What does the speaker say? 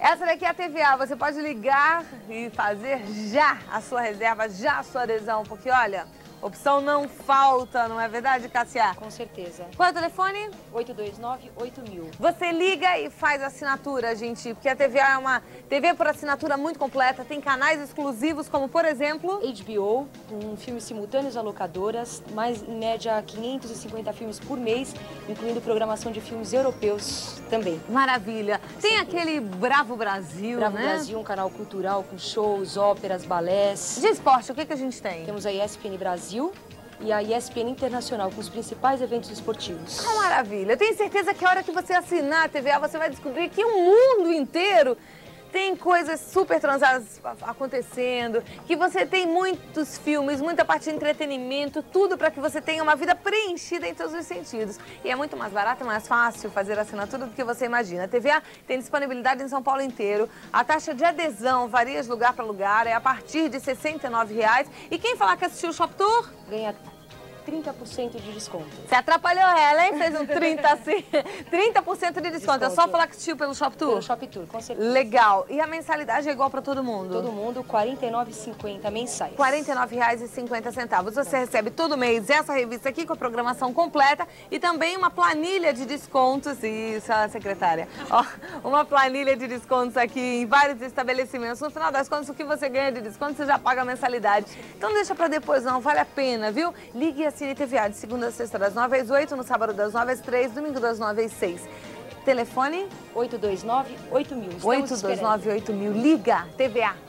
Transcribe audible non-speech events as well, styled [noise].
Essa daqui é a TVA, você pode ligar e fazer já a sua reserva, já a sua adesão, porque olha, opção não falta, não é verdade, Cassia? Com certeza. Qual é o telefone? 829-8000. Você liga e faz assinatura, gente, porque a TVA é uma TV por assinatura muito completa, tem canais exclusivos, como por exemplo... HBO, com filmes simultâneos a locadoras, mais em média 550 filmes por mês, incluindo programação de filmes europeus também. Maravilha. Tem aquele Bravo Brasil, Bravo né? Brasil, um canal cultural com shows, óperas, balés. De esporte, o que, que a gente tem? Temos a ESPN Brasil e a ESPN Internacional, com os principais eventos esportivos. Ah, maravilha. Eu tenho certeza que a hora que você assinar a TVA, você vai descobrir que o mundo inteiro tem coisas super transadas acontecendo, que você tem muitos filmes, muita parte de entretenimento, tudo para que você tenha uma vida preenchida em todos os sentidos. E é muito mais barato, mais fácil fazer assinatura do que você imagina. A TVA tem disponibilidade em São Paulo inteiro. A taxa de adesão varia de lugar para lugar, é a partir de 69 reais. E quem falar que assistiu o Shop Tour? Ganha 30% de desconto. Você atrapalhou ela, hein? Fez um [laughs] 30, assim, 30% de desconto. É só Desconto. falar que assistiu pelo Shop Tour? Pelo Shop Tour, com certeza. Legal. E a mensalidade é igual para todo mundo? Todo mundo, R$ 49,50 mensais. R$ 49,50. Você recebe todo mês essa revista aqui com a programação completa e também uma planilha de descontos. Isso, a secretária. Ó, uma planilha de descontos aqui em vários estabelecimentos. No final das contas, o que você ganha de desconto, você já paga a mensalidade. Então deixa para depois não, vale a pena, viu? Ligue e assine TVA de segunda a sexta das 9 às 8, no sábado das 9 às 3, domingo das 9 às 6. Telefone 829-8000. 829 8000. Liga TVA.